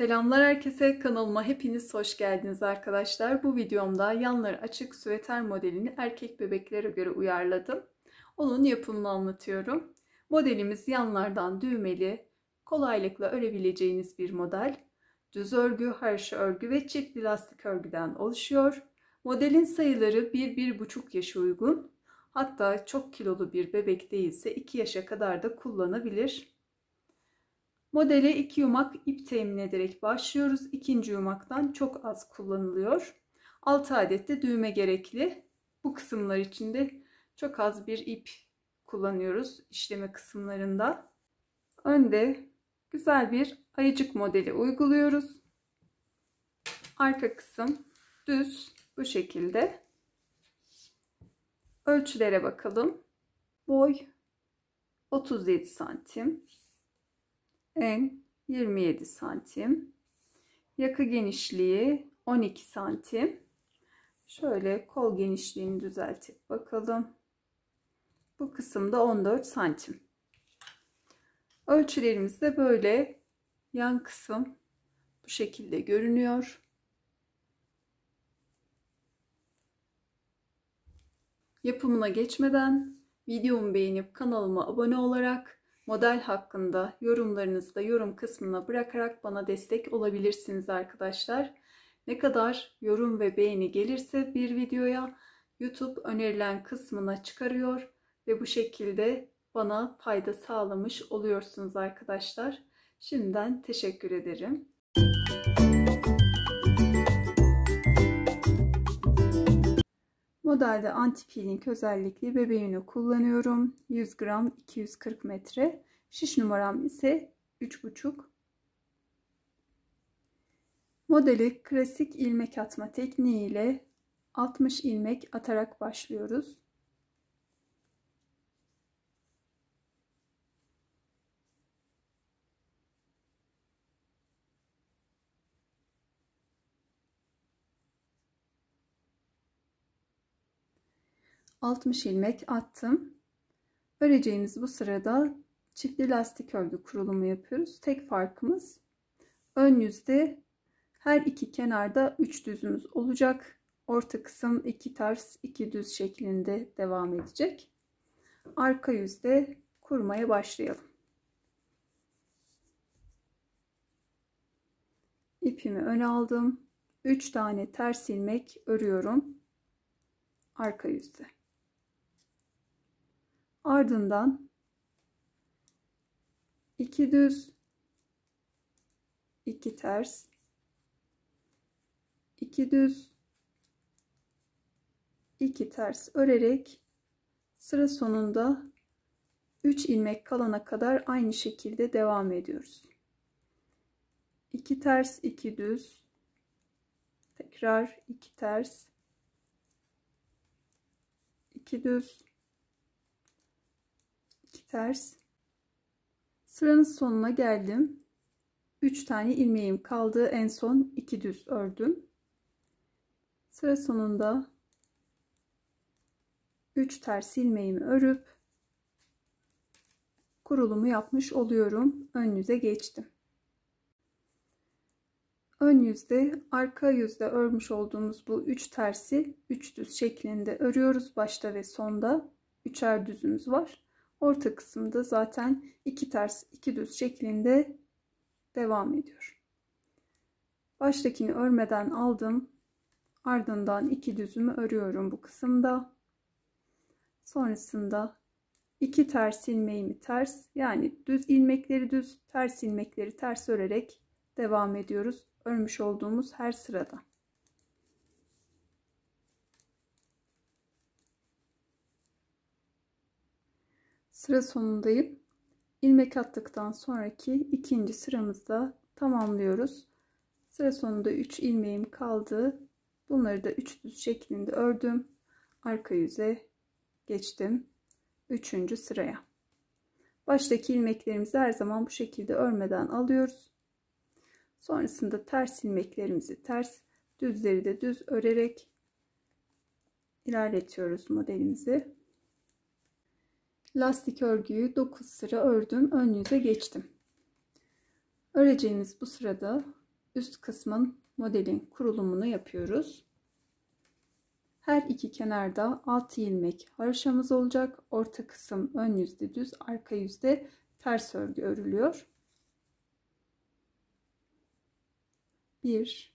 Selamlar herkese kanalıma hepiniz hoş geldiniz arkadaşlar. Bu videomda yanları açık süveter modelini erkek bebeklere göre uyarladım. Onun yapımını anlatıyorum. Modelimiz yanlardan düğmeli, kolaylıkla örebileceğiniz bir model. Düz örgü, haroşa örgü ve çift lastik örgüden oluşuyor. Modelin sayıları 1-1,5 yaşa uygun. Hatta çok kilolu bir bebek değilse 2 yaşa kadar da kullanabilir. Modele iki yumak ip temin ederek başlıyoruz. İkinci yumaktan çok az kullanılıyor. 6 adet de düğme gerekli. Bu kısımlar içinde çok az bir ip kullanıyoruz işleme kısımlarında. Önde güzel bir ayıcık modeli uyguluyoruz. Arka kısım düz bu şekilde. Ölçülere bakalım. Boy 37 santim en 27 santim. Yaka genişliği 12 santim. Şöyle kol genişliğini düzeltip bakalım. Bu kısımda 14 santim. Ölçülerimiz de böyle yan kısım bu şekilde görünüyor. Yapımına geçmeden videomu beğenip kanalıma abone olarak model hakkında yorumlarınızı da yorum kısmına bırakarak bana destek olabilirsiniz arkadaşlar. Ne kadar yorum ve beğeni gelirse bir videoya YouTube önerilen kısmına çıkarıyor ve bu şekilde bana fayda sağlamış oluyorsunuz arkadaşlar. Şimdiden teşekkür ederim. Modelde anti peeling özellikli bebeğini kullanıyorum. 100 gram 240 metre. Şiş numaram ise 3,5. Modeli klasik ilmek atma tekniği ile 60 ilmek atarak başlıyoruz. 60 ilmek attım. Öreceğimiz bu sırada çiftli lastik örgü kurulumu yapıyoruz. Tek farkımız ön yüzde her iki kenarda 3 düzümüz olacak. Orta kısım iki ters iki düz şeklinde devam edecek. Arka yüzde kurmaya başlayalım. İpimi öne aldım. 3 tane ters ilmek örüyorum. Arka yüzde. Ardından iki düz, iki ters, iki düz, iki ters örerek sıra sonunda 3 ilmek kalana kadar aynı şekilde devam ediyoruz. 2 ters, 2 düz, tekrar 2 ters, 2 düz, ters. Sıranın sonuna geldim. 3 tane ilmeğim kaldı. En son 2 düz ördüm. Sıra sonunda 3 ters ilmeğimi örüp kurulumu yapmış oluyorum. Ön yüze geçtim. Ön yüzde arka yüzde örmüş olduğumuz bu 3 tersi 3 düz şeklinde örüyoruz. Başta ve sonda üçer düzümüz var. Orta kısımda zaten iki ters iki düz şeklinde devam ediyor. Baştakini örmeden aldım. Ardından iki düzümü örüyorum bu kısımda. Sonrasında iki ters ilmeğimi ters yani düz ilmekleri düz ters ilmekleri ters örerek devam ediyoruz. Örmüş olduğumuz her sırada. Sıra sonundayım. ilmek attıktan sonraki ikinci sıramızda tamamlıyoruz. Sıra sonunda 3 ilmeğim kaldı. Bunları da 3 düz şeklinde ördüm. Arka yüze geçtim. üçüncü sıraya. Baştaki ilmeklerimizi her zaman bu şekilde örmeden alıyoruz. Sonrasında ters ilmeklerimizi ters, düzleri de düz örerek ilerletiyoruz modelimizi. Lastik örgüyü 9 sıra ördüm. Ön yüze geçtim. Öreceğimiz bu sırada üst kısmın modelin kurulumunu yapıyoruz. Her iki kenarda 6 ilmek haroşamız olacak. Orta kısım ön yüzde düz, arka yüzde ters örgü örülüyor. 1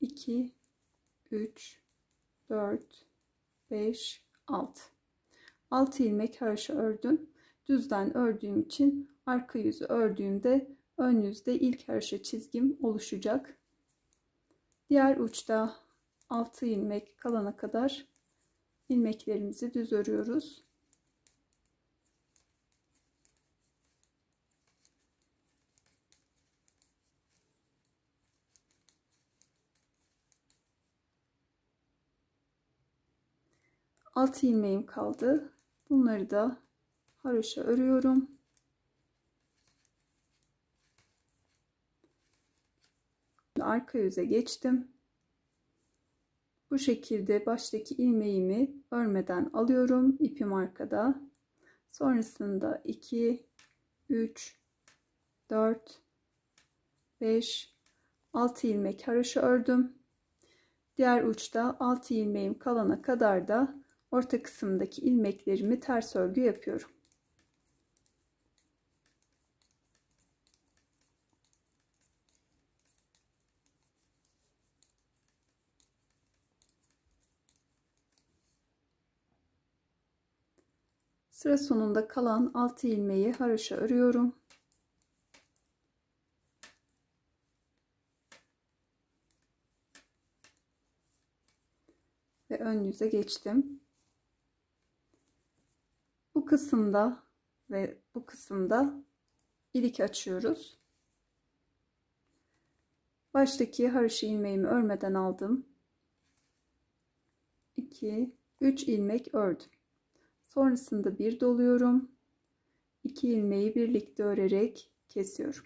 2 3 4 5 6 6 ilmek haroşa ördüm. Düzden ördüğüm için arka yüzü ördüğümde ön yüzde ilk haroşa çizgim oluşacak. Diğer uçta 6 ilmek kalana kadar ilmeklerimizi düz örüyoruz. Altı ilmeğim kaldı. Bunları da haroşa örüyorum. Arka yüze geçtim. Bu şekilde baştaki ilmeğimi örmeden alıyorum. ipim arkada. Sonrasında 2, 3, 4, 5, 6 ilmek haroşa ördüm. Diğer uçta 6 ilmeğim kalana kadar da orta kısımdaki ilmeklerimi ters örgü yapıyorum. Sıra sonunda kalan 6 ilmeği haroşa örüyorum. Ve ön yüze geçtim. Kısımda ve bu kısımda ilik açıyoruz. Baştaki haroşa ilmeğimi örmeden aldım. 2 3 ilmek ördüm. Sonrasında bir doluyorum. 2 ilmeği birlikte örerek kesiyorum.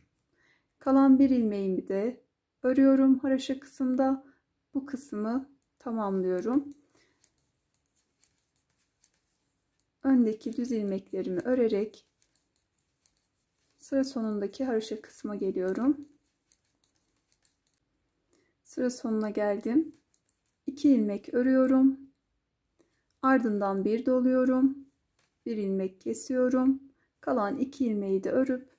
Kalan bir ilmeğimi de örüyorum haraşa kısımda. Bu kısmı tamamlıyorum. Öndeki düz ilmeklerimi örerek sıra sonundaki haraşa kısma geliyorum. Sıra sonuna geldim. 2 ilmek örüyorum. Ardından bir doluyorum. Bir ilmek kesiyorum. Kalan iki ilmeği de örüp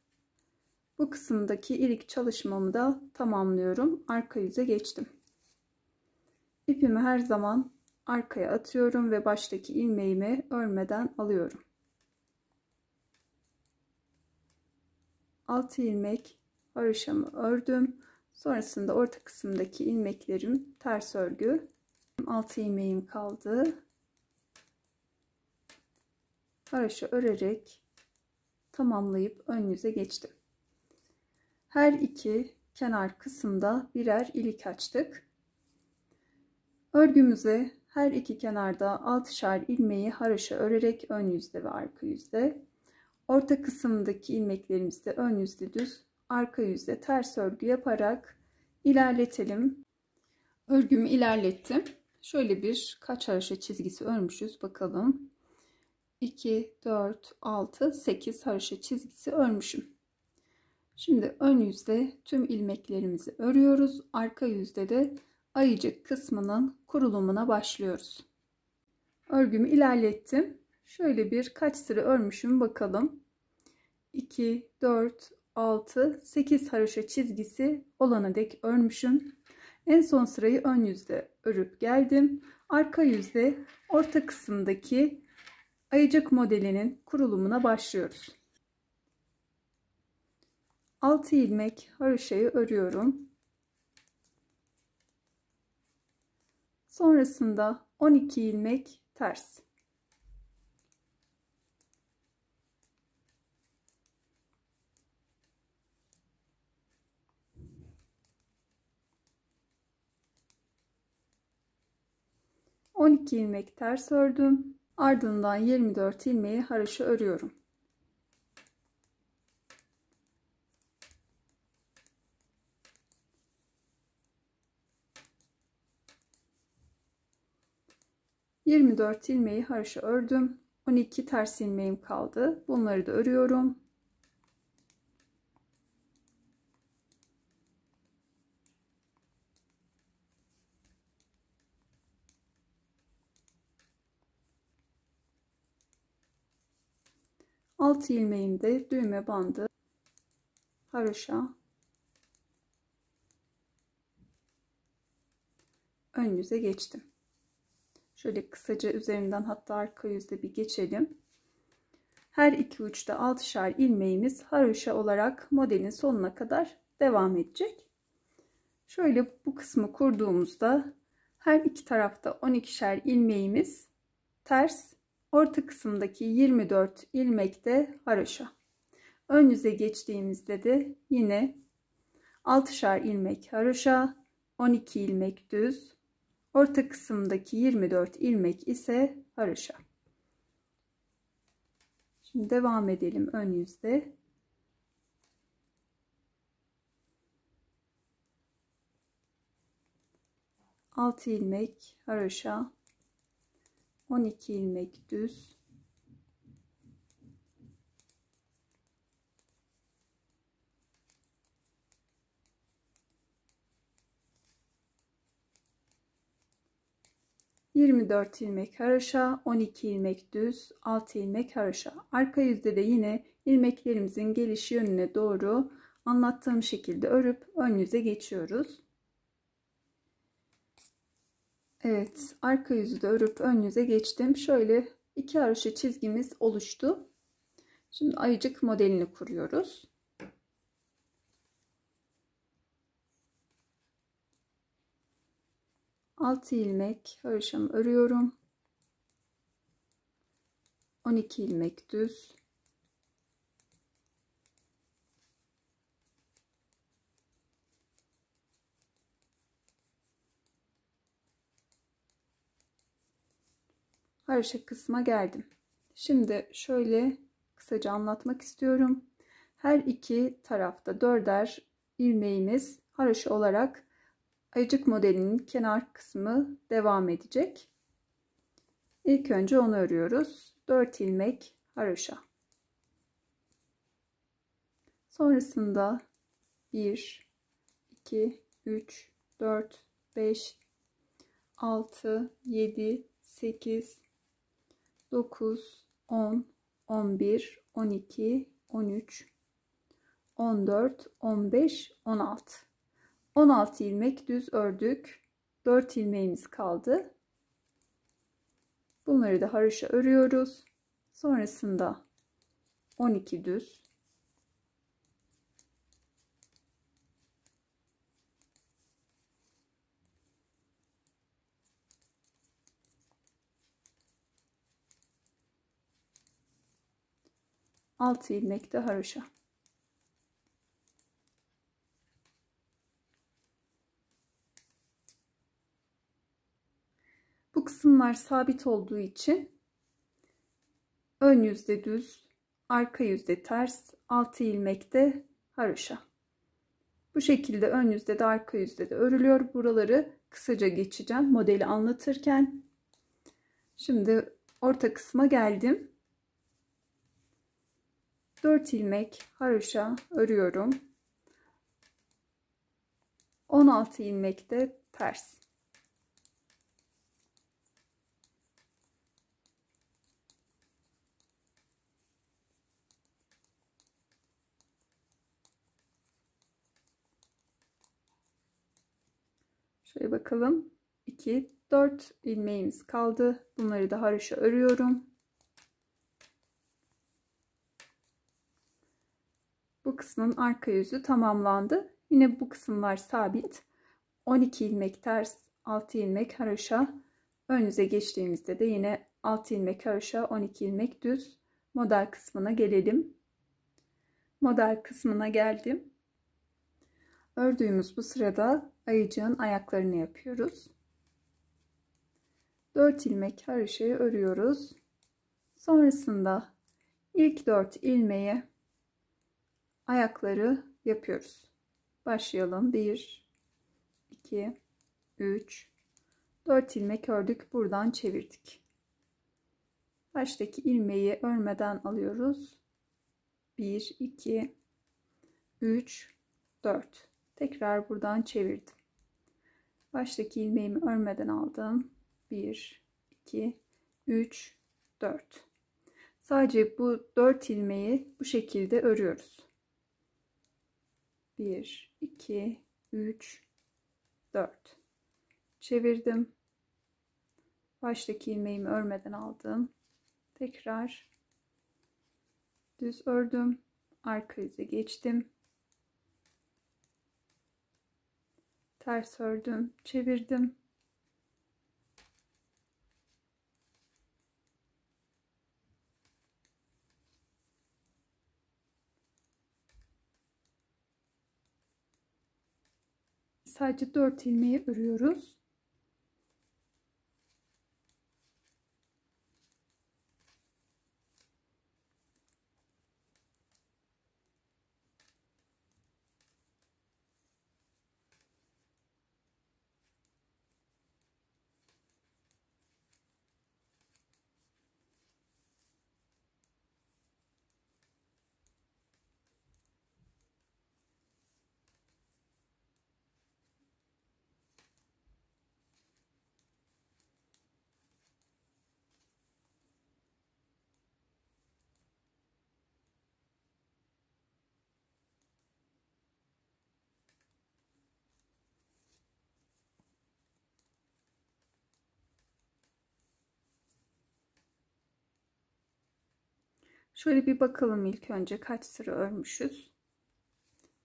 bu kısımdaki ilik çalışmamı da tamamlıyorum. Arka yüze geçtim. İpimi her zaman arkaya atıyorum ve baştaki ilmeğimi örmeden alıyorum. 6 ilmek haroşamı ördüm. Sonrasında orta kısımdaki ilmeklerim ters örgü. 6 ilmeğim kaldı haroşa örerek tamamlayıp ön yüze geçtim. Her iki kenar kısımda birer ilik açtık. Örgümüze her iki kenarda altışar ilmeği haroşa örerek ön yüzde ve arka yüzde, orta kısımdaki ilmeklerimizi de ön yüzde düz, arka yüzde ters örgü yaparak ilerletelim. Örgümü ilerlettim. Şöyle bir kaç haroşa çizgisi örmüşüz bakalım. 2, 4, 6, 8 haroşa çizgisi örmüşüm. Şimdi ön yüzde tüm ilmeklerimizi örüyoruz. Arka yüzde de ayıcık kısmının kurulumuna başlıyoruz. Örgümü ilerlettim. Şöyle bir kaç sıra örmüşüm bakalım. 2, 4, 6, 8 haroşa çizgisi olana dek örmüşüm. En son sırayı ön yüzde örüp geldim. Arka yüzde orta kısımdaki ayıcık modelinin kurulumuna başlıyoruz. 6 ilmek haroşayı örüyorum. Sonrasında 12 ilmek ters. On iki ilmek ters ördüm. Ardından 24 ilmeği haroşa örüyorum. Yirmi dört ilmeği haroşa ördüm. 12 ters ilmeğim kaldı. Bunları da örüyorum. 6 ilmeğimde düğme bandı haroşa ön yüze geçtim. Şöyle kısaca üzerinden hatta arka yüzde bir geçelim. Her iki uçta 6'şar ilmeğimiz haroşa olarak modelin sonuna kadar devam edecek. Şöyle bu kısmı kurduğumuzda her iki tarafta 12'şer ilmeğimiz ters Orta kısımdaki 24 ilmekte haroşa. Ön yüze geçtiğimizde de yine 6'şar ilmek haroşa, 12 ilmek düz. Orta kısımdaki 24 ilmek ise haroşa. Şimdi devam edelim ön yüzde. Altı ilmek haroşa 12 ilmek düz Yirmi dört ilmek haroşa, 12 ilmek düz, 6 ilmek haroşa. Arka yüzde de yine ilmeklerimizin geliş yönüne doğru anlattığım şekilde örüp ön yüze geçiyoruz. Evet arka yüzü de örüp ön yüze geçtim. Şöyle iki haroşa çizgimiz oluştu. Şimdi ayıcık modelini kuruyoruz. Altı ilmek haroşamı örüyorum. 12 ilmek düz 12 haroşa kısma geldim. Şimdi şöyle kısaca anlatmak istiyorum. Her iki tarafta dörder ilmeğimiz haroşa olarak ayıcık modelinin kenar kısmı devam edecek. İlk önce onu örüyoruz. 4 ilmek haroşa. Sonrasında 1 2 3 4 5 6 7 8 9, 10, 11, 12, 13, 14, 15, 16. 16 ilmek düz ördük. 4 ilmeğimiz kaldı. Bunları da haroşa örüyoruz. Sonrasında 12 düz 6 ilmek de haroşa. Kısımlar sabit olduğu için ön yüzde düz, arka yüzde ters, 6 ilmek de haroşa. Bu şekilde ön yüzde de arka yüzde de örülüyor. Buraları kısaca geçeceğim modeli anlatırken. Şimdi orta kısma geldim. 4 ilmek haroşa örüyorum. 16 ilmek de ters. Şöyle bakalım. 2 4 ilmeğimiz kaldı. Bunları da haroşa örüyorum. Bu kısmın arka yüzü tamamlandı. Yine bu kısımlar sabit. 12 ilmek ters, 6 ilmek haroşa. Ön yüze geçtiğimizde de yine 6 ilmek haroşa, 12 ilmek düz. Model kısmına gelelim. Model kısmına geldim. Ördüğümüz bu sırada ayıcığın ayaklarını yapıyoruz. 4 ilmek haroşayı örüyoruz. Sonrasında ilk 4 ilmeği ayakları yapıyoruz. Başlayalım. 1 2 3 4 ilmek ördük. Buradan çevirdik. Baştaki ilmeği örmeden alıyoruz. 1 2 3 4 tekrar buradan çevirdim. Baştaki ilmeğimi örmeden aldım. 1 2 3 4 Sadece bu 4 ilmeği bu şekilde örüyoruz. 1 2 3 4 çevirdim. Baştaki ilmeğimi örmeden aldım. Tekrar düz ördüm. Arka yüze geçtim. Ters ördüm, çevirdim. Sadece 4 ilmeği örüyoruz. Şöyle bir bakalım ilk önce kaç sıra örmüşüz.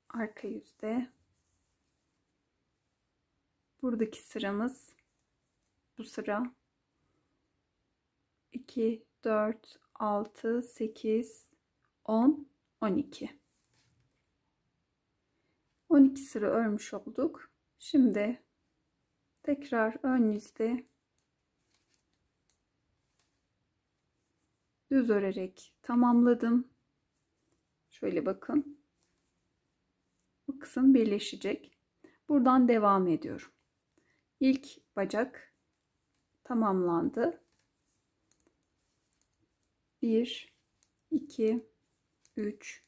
Arka yüzde. Buradaki sıramız bu sıra 2 4 6 8 10 12 12 sıra örmüş olduk. Şimdi tekrar ön yüzde düz örerek tamamladım. Şöyle bakın. Bu kısım birleşecek. Buradan devam ediyorum. İlk bacak tamamlandı. 1 2 3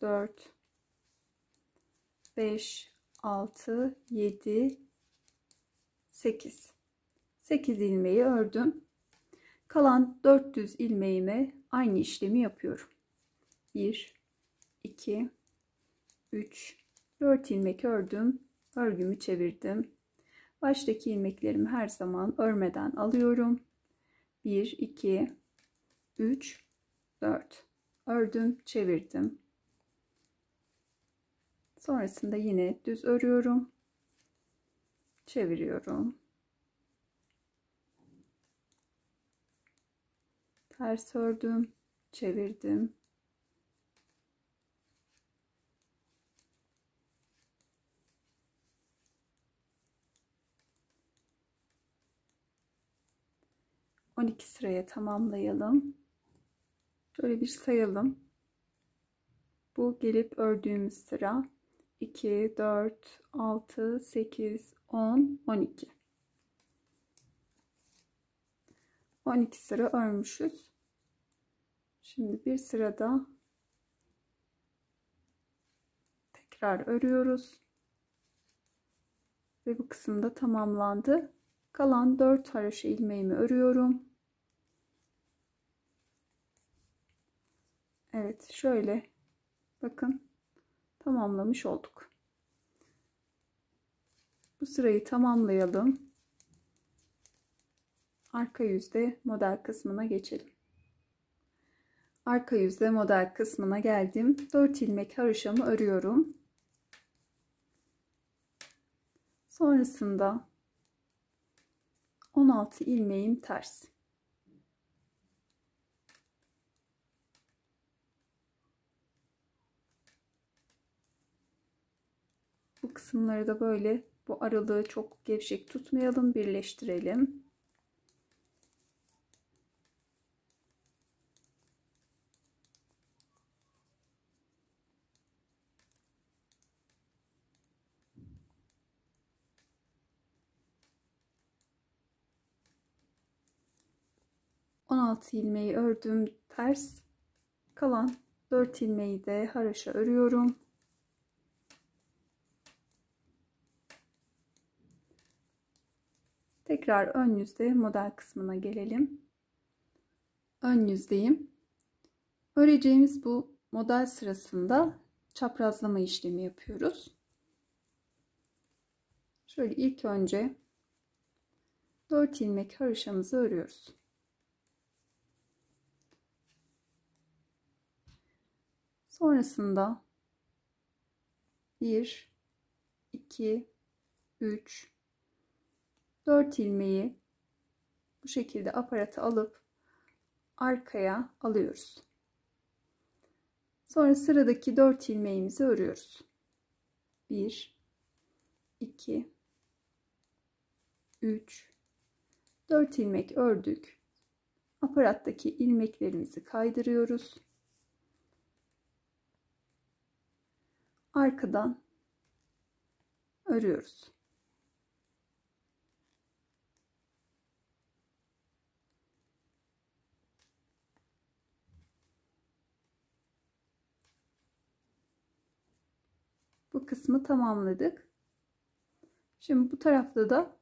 4 5 6 7 8 8 ilmeği ördüm. Kalan 400 ilmeğime aynı işlemi yapıyorum. 1 2 3 4 ilmek ördüm. Örgümü çevirdim. Baştaki ilmeklerimi her zaman örmeden alıyorum. 1 2 3 4 ördüm, çevirdim. Sonrasında yine düz örüyorum. Çeviriyorum. Ters ördüm çevirdim On iki sıraya tamamlayalım. Şöyle bir sayalım. Bu gelip ördüğümüz sıra 2, 4, 6, 8, 10, 12. 12 sıra örmüşüz. Şimdi bir sırada tekrar örüyoruz. Ve bu kısımda tamamlandı. Kalan 4 haroşa ilmeğimi örüyorum. Evet şöyle bakın tamamlamış olduk. Bu sırayı tamamlayalım. Arka yüzde model kısmına geçelim. Arka yüzde model kısmına geldim. 4 ilmek haroşamı örüyorum. Sonrasında 16 ilmeğim ters. Bu kısımları da böyle bu aralığı çok gevşek tutmayalım, birleştirelim. 16 ilmeği ördüm ters kalan 4 ilmeği de haroşa örüyorum. Tekrar ön yüzde model kısmına gelelim. Ön yüzdeyim. Öreceğimiz bu model sırasında çaprazlama işlemi yapıyoruz. Şöyle ilk önce 4 ilmek haroşamızı örüyoruz Sonrasında 1 2 3 4 ilmeği bu şekilde aparatı alıp arkaya alıyoruz. Sonra sıradaki 4 ilmeğimizi örüyoruz. 1 2 3 4 ilmek ördük. Aparattaki ilmeklerimizi kaydırıyoruz. Arkadan örüyoruz. Bu kısmı tamamladık. Şimdi bu tarafta da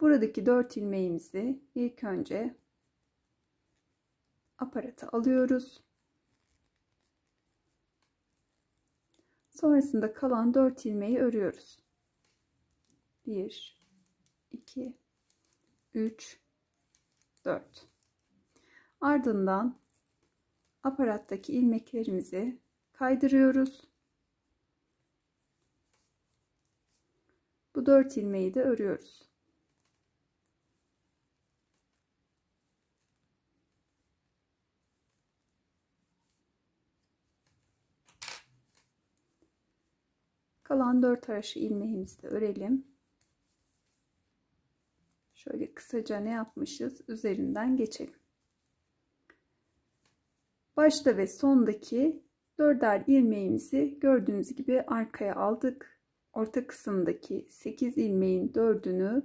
buradaki 4 ilmeğimizi ilk önce aparata alıyoruz. Sonrasında kalan 4 ilmeği örüyoruz. 1 2 3 4 Ardından aparattaki ilmeklerimizi kaydırıyoruz. Bu 4 ilmeği de örüyoruz. Kalan 4 haraşo ilmeğimizi de örelim. Şöyle kısaca ne yapmışız üzerinden geçelim. Başta ve sondaki dörder ilmeğimizi gördüğünüz gibi arkaya aldık. Orta kısımdaki 8 ilmeğin 4'ünü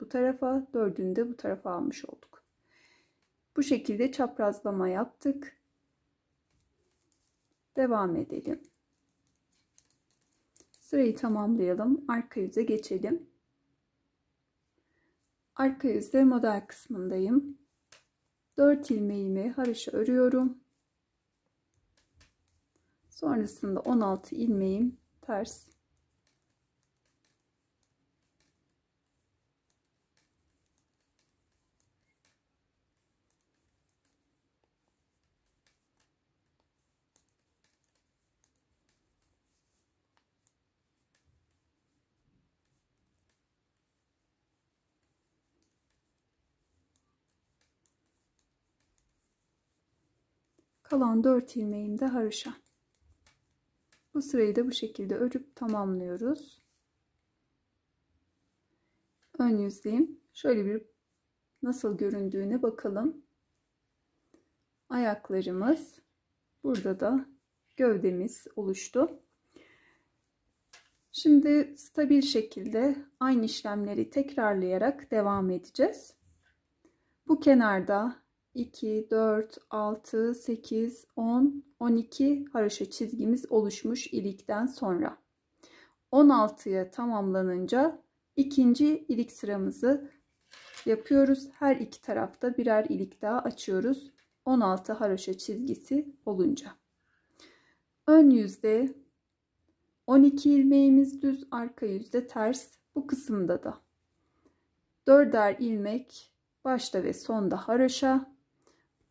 bu tarafa, 4'ünü de bu tarafa almış olduk. Bu şekilde çaprazlama yaptık. Devam edelim. Sırayı tamamlayalım. Arka yüze geçelim. Arka yüzde model kısmındayım. 4 ilmeğimi haroşa örüyorum. Sonrasında 16 ilmeğim ters Kalan 4 ilmeğim de haroşa. Bu sırayı da bu şekilde örüp tamamlıyoruz. Ön yüzeyim. Şöyle bir nasıl göründüğüne bakalım. Ayaklarımız. Burada da gövdemiz oluştu. Şimdi stabil şekilde aynı işlemleri tekrarlayarak devam edeceğiz. Bu kenarda 2, 4, 6, 8, 10, 12 haroşa çizgimiz oluşmuş ilikten sonra. 16'ya tamamlanınca ikinci ilik sıramızı yapıyoruz. Her iki tarafta birer ilik daha açıyoruz. 16 haroşa çizgisi olunca. Ön yüzde 12 ilmeğimiz düz, arka yüzde ters. Bu kısımda da dörder ilmek başta ve sonda haroşa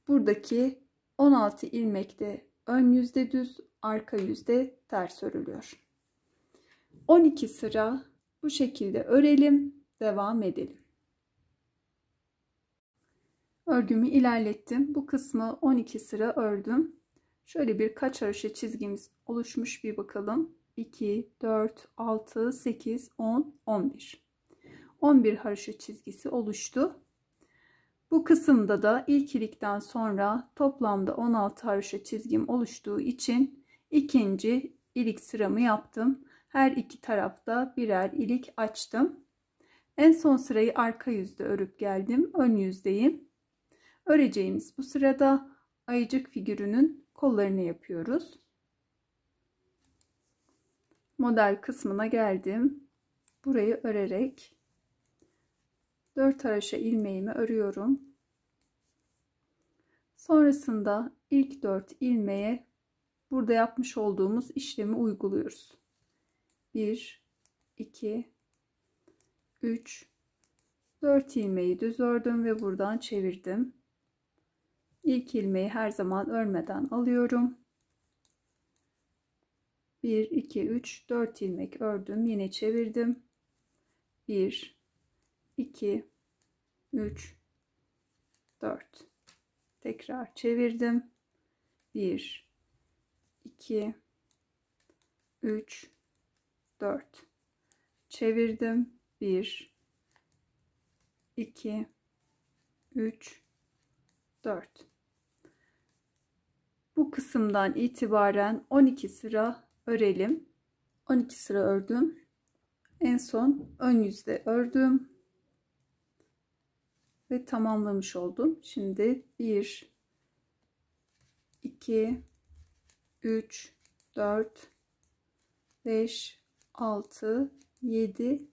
Buradaki 16 ilmekte ön yüzde düz, arka yüzde ters örülüyor. 12 sıra bu şekilde örelim, devam edelim. Örgümü ilerlettim. Bu kısmı 12 sıra ördüm. Şöyle bir kaç haroşa çizgimiz oluşmuş bir bakalım. 2, 4, 6, 8, 10, 11. 11 haroşa çizgisi oluştu. Bu kısımda da ilk ilikten sonra toplamda 16 haroşa çizgim oluştuğu için ikinci ilik sıramı yaptım. Her iki tarafta birer ilik açtım. En son sırayı arka yüzde örüp geldim. Ön yüzdeyim. Öreceğimiz bu sırada ayıcık figürünün kollarını yapıyoruz. Model kısmına geldim. Burayı örerek 4 haraşa ilmeğimi örüyorum. Sonrasında ilk 4 ilmeğe burada yapmış olduğumuz işlemi uyguluyoruz. 1 2 3 4 ilmeği düz ördüm ve buradan çevirdim. İlk ilmeği her zaman örmeden alıyorum. 1 2 3 4 ilmek ördüm, yine çevirdim. 1 2 3 4 tekrar çevirdim. 1 2 3 4 çevirdim. 1 2 3 4 bu kısımdan itibaren 12 sıra örelim. 12 sıra ördüm. En son ön yüzde ördüm ve tamamlamış oldum. Şimdi 1 2 3 4 5 6 7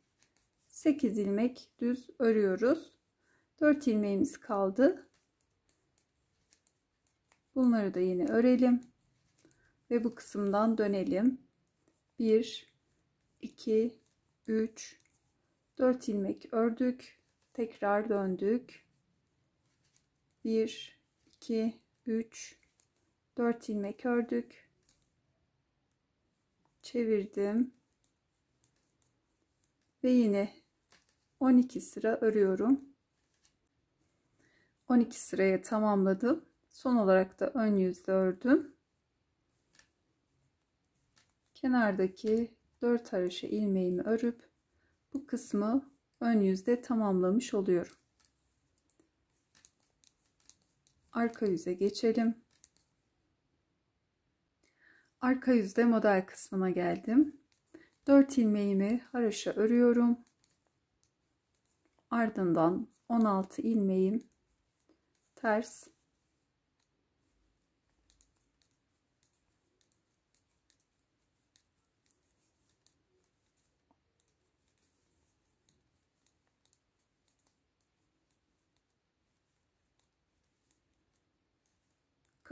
8 ilmek düz örüyoruz. 4 ilmeğimiz kaldı. Bunları da yine örelim ve bu kısımdan dönelim. 1 2 3 4 ilmek ördük tekrar döndük. 1 2 3 4 ilmek ördük. Çevirdim. Ve yine 12 sıra örüyorum. 12 sıraya tamamladım. Son olarak da ön yüzde ördüm. Kenardaki 4 haroşa ilmeğimi örüp bu kısmı ön yüzde tamamlamış oluyorum. Arka yüze geçelim. Arka yüzde model kısmına geldim. 4 ilmeğimi haroşa örüyorum. Ardından 16 ilmeğim ters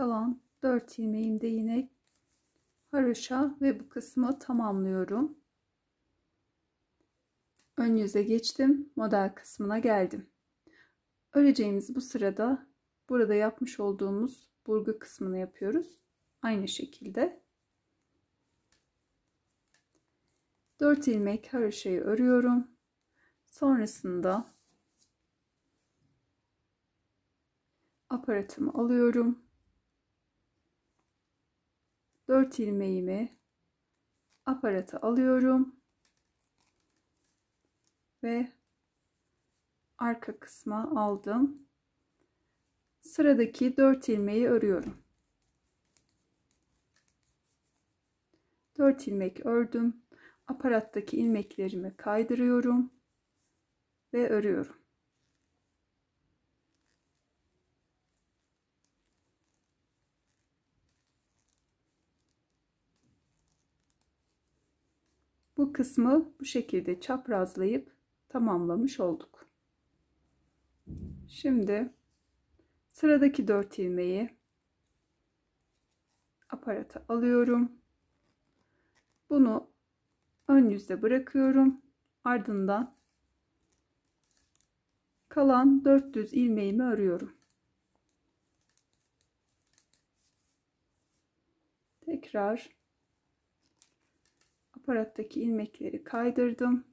kalan 4 ilmeğimde yine haroşa ve bu kısmı tamamlıyorum. Ön yüze geçtim. Model kısmına geldim. Öreceğimiz bu sırada burada yapmış olduğumuz burgu kısmını yapıyoruz. Aynı şekilde 4 ilmek haroşayı örüyorum. Sonrasında aparatımı alıyorum. 4 ilmeğimi aparata alıyorum ve arka kısma aldım. Sıradaki 4 ilmeği örüyorum. 4 ilmek ördüm. Aparattaki ilmeklerimi kaydırıyorum ve örüyorum. Kısmı bu şekilde çaprazlayıp tamamlamış olduk. Şimdi sıradaki 4 ilmeği aparata alıyorum. Bunu ön yüzde bırakıyorum. Ardından kalan 400 ilmeğimi örüyorum. Tekrar aparattaki ilmekleri kaydırdım.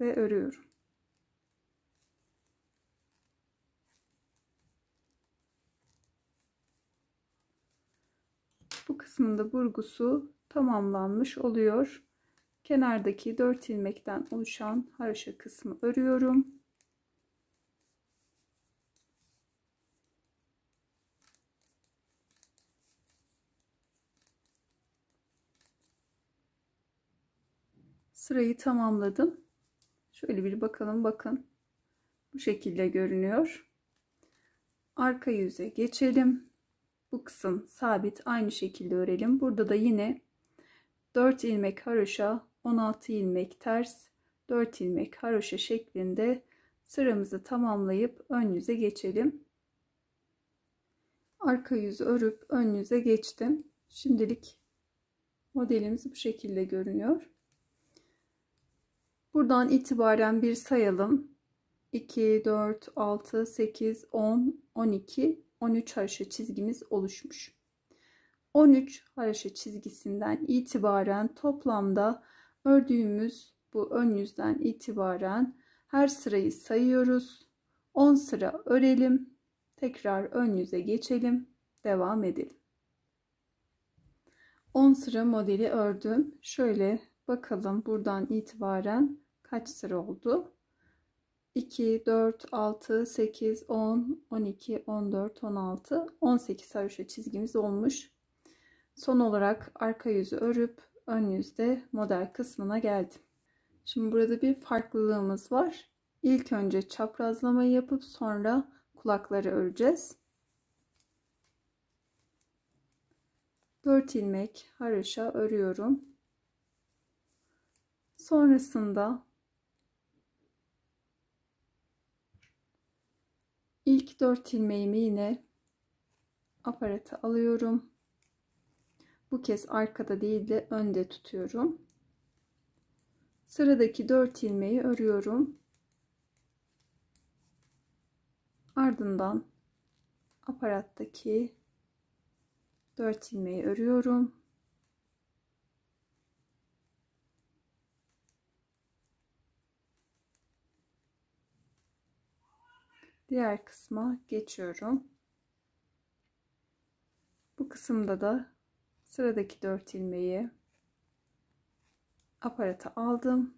Ve örüyorum. Bu kısmında burgusu tamamlanmış oluyor. Kenardaki 4 ilmekten oluşan haroşa kısmı örüyorum. Sırayı tamamladım. Şöyle bir bakalım bakın. Bu şekilde görünüyor. Arka yüze geçelim. Bu kısım sabit aynı şekilde örelim. Burada da yine 4 ilmek haroşa 16 ilmek ters 4 ilmek haroşa şeklinde sıramızı tamamlayıp ön yüze geçelim. Arka yüzü örüp ön yüze geçtim. Şimdilik modelimiz bu şekilde görünüyor. Buradan itibaren bir sayalım. 2, 4, 6, 8, 10, 12, 13 haroşa çizgimiz oluşmuş. 13 haroşa çizgisinden itibaren toplamda ördüğümüz bu ön yüzden itibaren her sırayı sayıyoruz. 10 sıra örelim. Tekrar ön yüze geçelim. Devam edelim. 10 sıra modeli ördüm. Şöyle bakalım buradan itibaren kaç sıra oldu? 2, 4, 6, 8, 10, 12, 14, 16, 18 haroşa çizgimiz olmuş. Son olarak arka yüzü örüp ön yüzde model kısmına geldim. Şimdi burada bir farklılığımız var. İlk önce çaprazlamayı yapıp sonra kulakları öreceğiz. 4 ilmek haroşa örüyorum. Sonrasında ilk 4 ilmeğimi yine aparata alıyorum. Bu kez arkada değil de önde tutuyorum. Sıradaki 4 ilmeği örüyorum. Ardından aparattaki 4 ilmeği örüyorum. Diğer kısma geçiyorum. Bu kısımda da sıradaki 4 ilmeği aparata aldım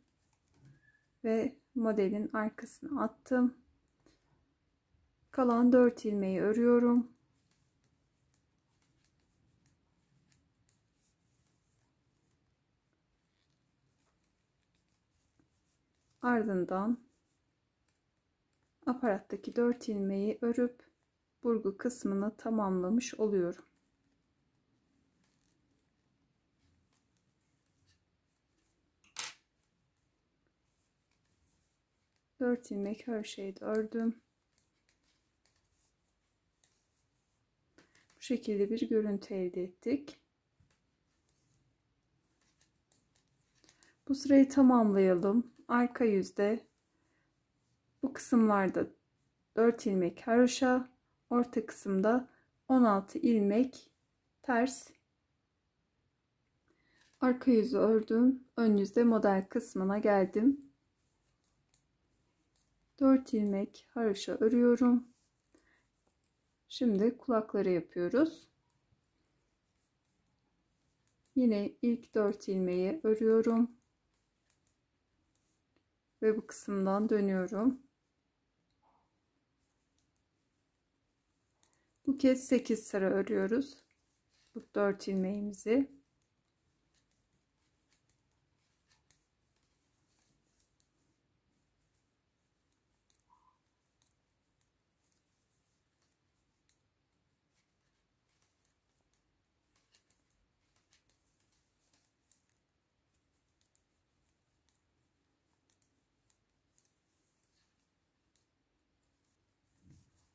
ve modelin arkasına attım. Kalan 4 ilmeği örüyorum. Ardından aparattaki 4 ilmeği örüp burgu kısmını tamamlamış oluyorum. 4 ilmek her şeyi ördüm. Bu şekilde bir görüntü elde ettik. Bu sırayı tamamlayalım. Arka yüzde bu kısımlarda 4 ilmek haroşa, orta kısımda 16 ilmek ters. Arka yüzü ördüm. Ön yüzde model kısmına geldim. 4 ilmek haroşa örüyorum. Şimdi kulakları yapıyoruz. Yine ilk 4 ilmeği örüyorum. Ve bu kısımdan dönüyorum. Bu kez 8 sıra örüyoruz. Bu 4 ilmeğimizi.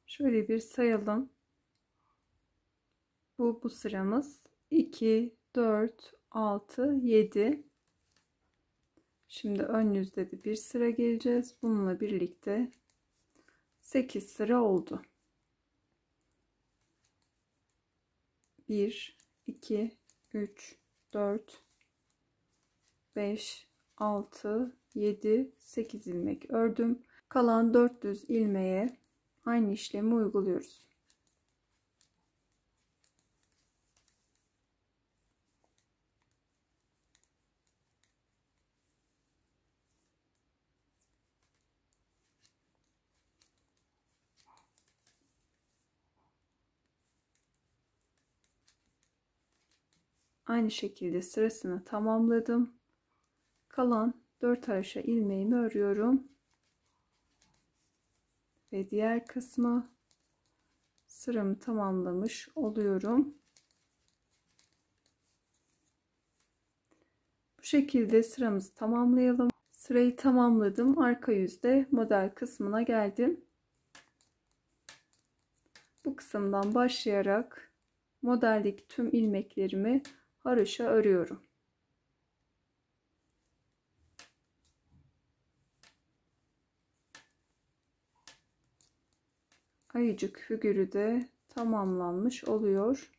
Şöyle bir sayalım. Bu bu sıramız 2 4 6 7 Şimdi ön yüzde de bir sıra geleceğiz. Bununla birlikte 8 sıra oldu. 1 2 3 4 5 6 7 8 ilmek ördüm. Kalan 400 ilmeğe aynı işlemi uyguluyoruz. Aynı şekilde sırasını tamamladım. Kalan 4 haroşa ilmeğimi örüyorum. Ve diğer kısmı sıramı tamamlamış oluyorum. Bu şekilde sıramızı tamamlayalım. Sırayı tamamladım. Arka yüzde model kısmına geldim. Bu kısımdan başlayarak modeldeki tüm ilmeklerimi haroşa örüyorum. Ayıcık figürü de tamamlanmış oluyor.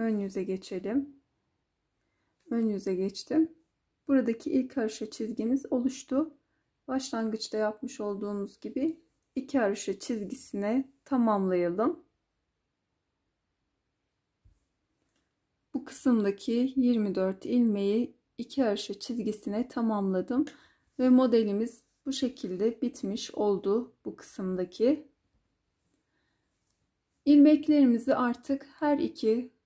Ön yüze geçelim. Ön yüze geçtim. Buradaki ilk haroşa çizgimiz oluştu. Başlangıçta yapmış olduğumuz gibi iki haroşa çizgisine tamamlayalım. Bu kısımdaki 24 ilmeği iki haroşa çizgisine tamamladım ve modelimiz bu şekilde bitmiş oldu bu kısımdaki. İlmeklerimizi artık her iki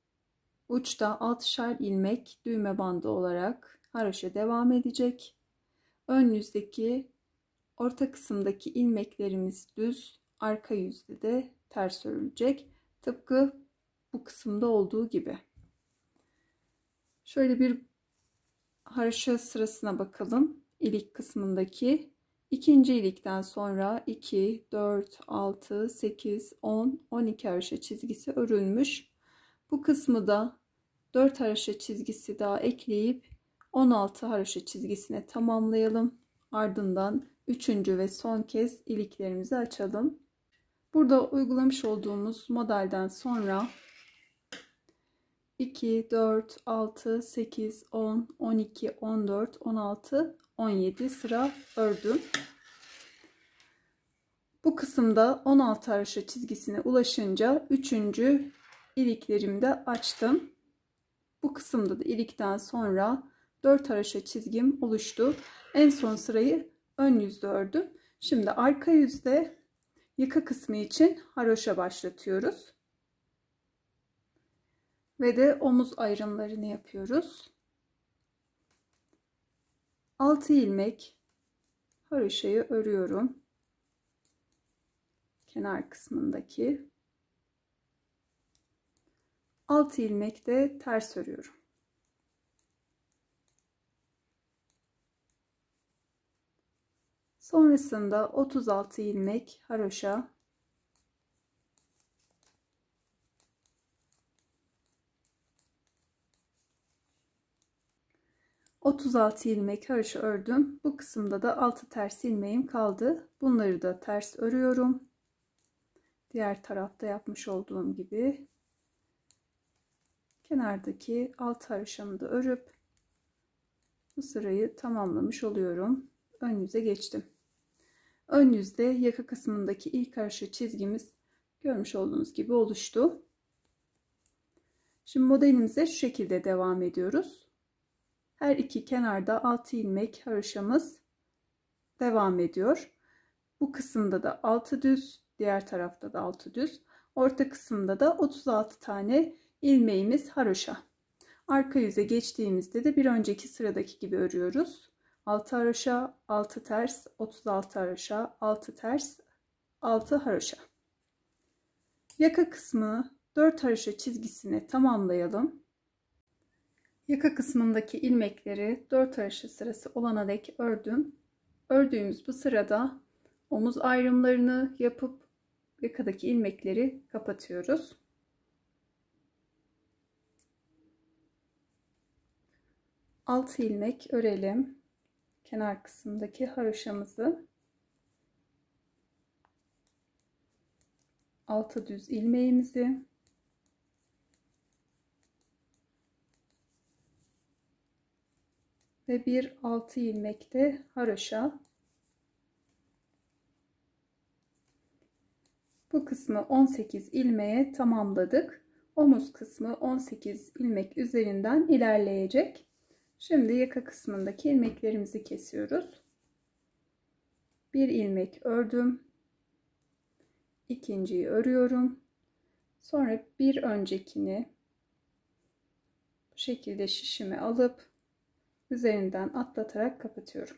Uçta altışar ilmek düğme bandı olarak haroşa devam edecek. Ön yüzdeki orta kısımdaki ilmeklerimiz düz, arka yüzde de ters örülecek. Tıpkı bu kısımda olduğu gibi. Şöyle bir haroşa sırasına bakalım. İlik kısmındaki ikinci ilikten sonra 2, 4, 6, 8, 10, 12 haroşa çizgisi örülmüş. Bu kısmı da 4 haroşa çizgisi daha ekleyip 16 haroşa çizgisine tamamlayalım. Ardından 3. ve son kez iliklerimizi açalım. Burada uygulamış olduğumuz modelden sonra 2, 4, 6, 8, 10, 12, 14, 16, 17 sıra ördüm. Bu kısımda 16 haroşa çizgisine ulaşınca 3 iliklerimi de açtım. Bu kısımda da ilikten sonra 4 haroşa çizgim oluştu. En son sırayı ön yüzde ördüm. Şimdi arka yüzde yaka kısmı için haroşa başlatıyoruz. Ve de omuz ayrımlarını yapıyoruz. 6 ilmek haroşayı örüyorum. Kenar kısmındaki 6 ilmek de ters örüyorum. Sonrasında 36 ilmek haroşa Otuz altı ilmek haroşa ördüm. Bu kısımda da altı ters ilmeğim kaldı. Bunları da ters örüyorum. Diğer tarafta yapmış olduğum gibi kenardaki alt haroşamı da örüp bu sırayı tamamlamış oluyorum. Ön yüze geçtim. Ön yüzde yaka kısmındaki ilk haroşa çizgimiz görmüş olduğunuz gibi oluştu. Şimdi modelimize şu şekilde devam ediyoruz. Her iki kenarda 6 ilmek haroşamız devam ediyor. Bu kısımda da 6 düz, diğer tarafta da 6 düz. Orta kısımda da 36 tane ilmeğimiz haroşa. Arka yüze geçtiğimizde de bir önceki sıradaki gibi örüyoruz. 6 haroşa, 6 ters, 36 haroşa, 6 ters, 6 haroşa. Yaka kısmı 4 haroşa çizgisine tamamlayalım. Yaka kısmındaki ilmekleri 4 haroşa sırası olana dek ördüm. Ördüğümüz bu sırada omuz ayrımlarını yapıp yakadaki ilmekleri kapatıyoruz. 6 ilmek örelim. Kenar kısmındaki haroşamızı. 6 düz ilmeğimizi. Ve bir 6 ilmekte haroşa. Bu kısmı 18 ilmeğe tamamladık. Omuz kısmı 18 ilmek üzerinden ilerleyecek Şimdi yaka kısmındaki ilmeklerimizi kesiyoruz. Bir ilmek ördüm. İkinciyi örüyorum. Sonra bir öncekini bu şekilde şişime alıp üzerinden atlatarak kapatıyorum.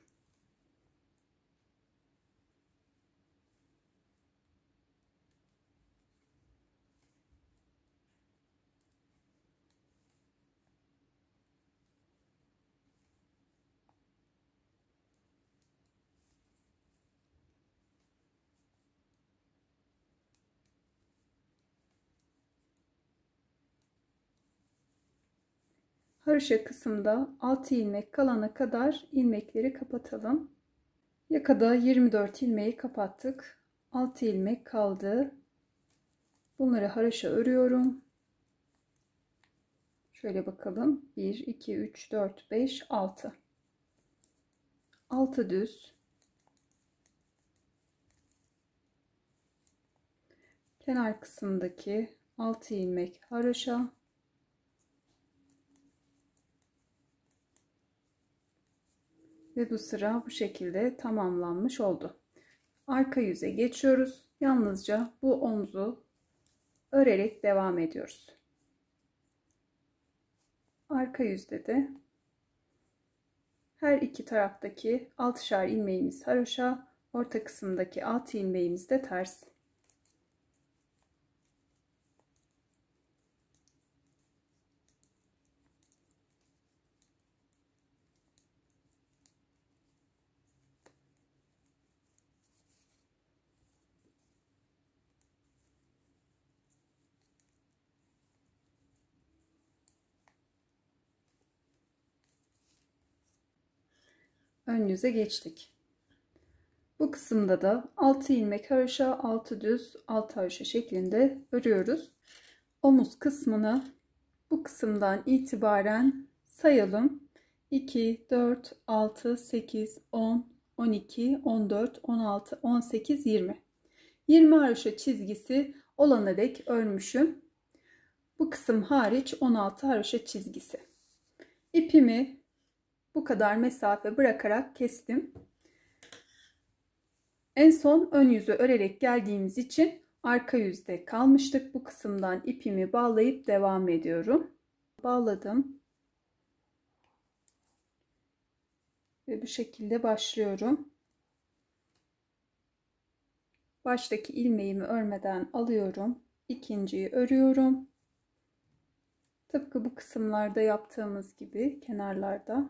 Haroşa kısımda 6 ilmek kalana kadar ilmekleri kapatalım. Yakada 24 ilmeği kapattık. 6 ilmek kaldı. Bunları haroşa örüyorum. Şöyle bakalım. 1, 2, 3, 4, 5, 6. 6 düz. Kenar kısımdaki 6 ilmek haroşa. Ve bu sıra bu şekilde tamamlanmış oldu. Arka yüze geçiyoruz. Yalnızca bu omzu örerek devam ediyoruz. Arka yüzde de her iki taraftaki altışar ilmeğimiz haroşa, orta kısımdaki altı ilmeğimiz de ters. Ön yüze geçtik. Bu kısımda da 6 ilmek haroşa, 6 düz, 6 haroşa şeklinde örüyoruz. Omuz kısmını bu kısımdan itibaren sayalım. 2, 4, 6, 8, 10, 12, 14, 16, 18, 20. 20 haroşa çizgisi olana dek örmüşüm. Bu kısım hariç 16 haroşa çizgisi. İpimi bu kadar mesafe bırakarak kestim. En son ön yüzü örerek geldiğimiz için arka yüzde kalmıştık. Bu kısımdan ipimi bağlayıp devam ediyorum. Bağladım. Ve bu şekilde başlıyorum. Baştaki ilmeğimi örmeden alıyorum. İkinciyi örüyorum. Tıpkı bu kısımlarda yaptığımız gibi kenarlarda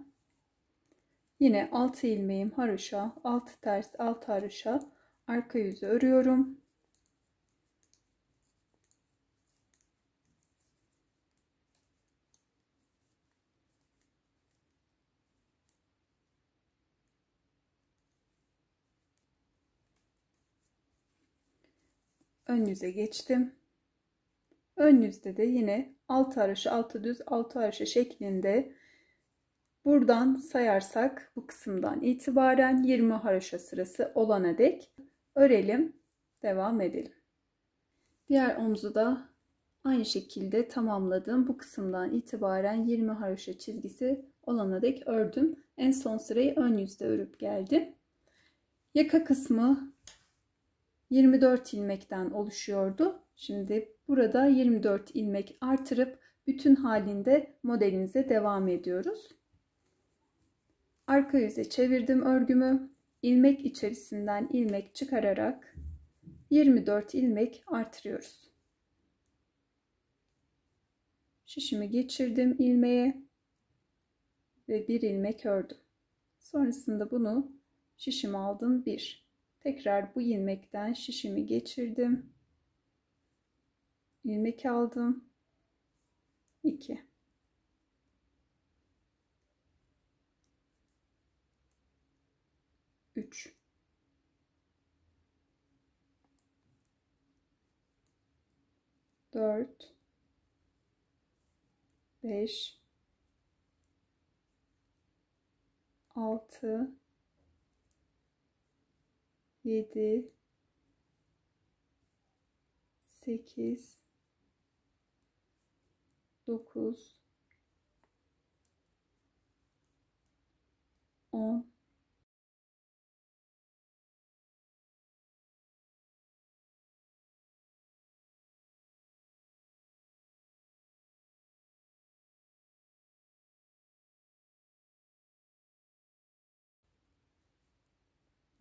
Yine 6 ilmeğim haroşa, 6 ters, 6 haroşa, arka yüzü örüyorum. Ön yüze geçtim. Ön yüzde de yine 6 haroşa, 6 düz, 6 haroşa şeklinde Buradan sayarsak bu kısımdan itibaren 20 haroşa sırası olana dek örelim. Devam edelim. Diğer omzu da aynı şekilde tamamladım. Bu kısımdan itibaren 20 haroşa çizgisi olana dek ördüm. En son sırayı ön yüzde örüp geldim. Yaka kısmı 24 ilmekten oluşuyordu. Şimdi burada 24 ilmek artırıp bütün halinde modelimize devam ediyoruz. Arka yüze çevirdim örgümü. ilmek içerisinden ilmek çıkararak 24 ilmek artırıyoruz. Şişimi geçirdim ilmeğe ve bir ilmek ördüm. Sonrasında bunu şişimi aldım bir. Tekrar bu ilmekten şişimi geçirdim. ilmek aldım. 2 3 4 5 6 7 8 9 10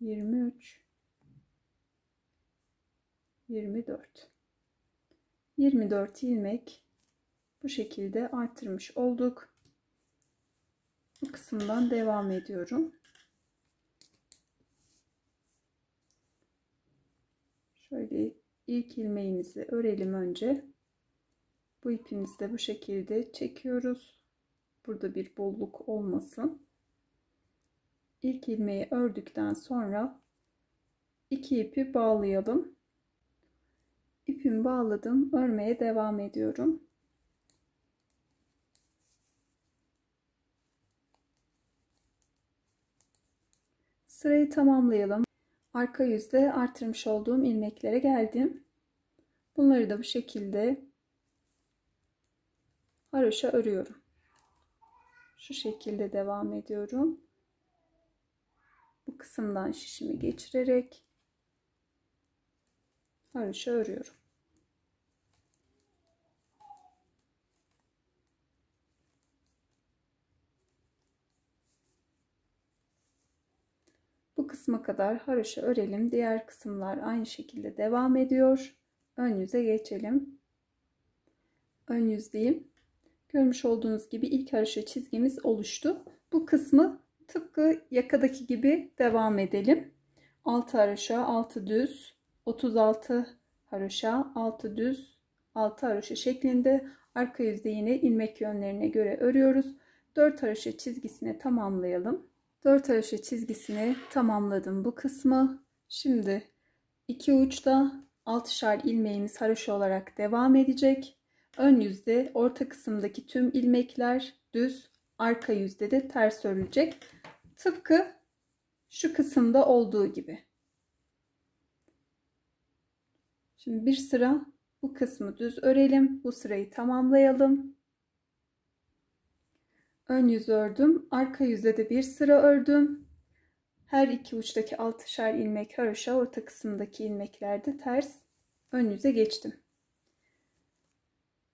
23 24 24 ilmek bu şekilde artırmış olduk. Bu kısımdan devam ediyorum. Şöyle ilk ilmeğimizi örelim önce. Bu ipimizi de bu şekilde çekiyoruz. Burada bir bolluk olmasın. İlk ilmeği ördükten sonra iki ipi bağlayalım. İpimi bağladım. Örmeye devam ediyorum. Sırayı tamamlayalım. Arka yüzde artırmış olduğum ilmeklere geldim. Bunları da bu şekilde haroşa örüyorum. Şu şekilde devam ediyorum. Bu kısımdan şişimi geçirerek haroşa örüyorum. Bu kısma kadar haroşa örelim. Diğer kısımlar aynı şekilde devam ediyor. Ön yüze geçelim. Ön yüzdeyim. Görmüş olduğunuz gibi ilk haroşa çizgimiz oluştu. Bu kısmı tıpkı yakadaki gibi devam edelim. 6 haroşa, 6 düz, 36 haroşa, 6 düz, 6 haroşa şeklinde arka yüzde yine ilmek yönlerine göre örüyoruz. 4 haroşa çizgisine tamamlayalım. 4 haroşa çizgisini tamamladım bu kısmı. Şimdi iki uçta 6'şar ilmeğimiz haroşa olarak devam edecek. Ön yüzde orta kısımdaki tüm ilmekler düz, arka yüzde de ters örülecek. Tıpkı şu kısımda olduğu gibi. Şimdi bir sıra bu kısmı düz örelim. Bu sırayı tamamlayalım. Ön yüz ördüm. Arka yüzde de bir sıra ördüm. Her iki uçtaki altışar ilmek haroşa orta kısımdaki ilmeklerde ters ön yüze geçtim.